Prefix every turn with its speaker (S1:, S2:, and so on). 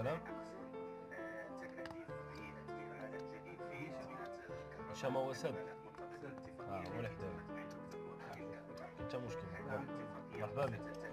S1: السلام. هشام وسد آه ولا حدا حتى آه، مشكل آه. مرحبا بك.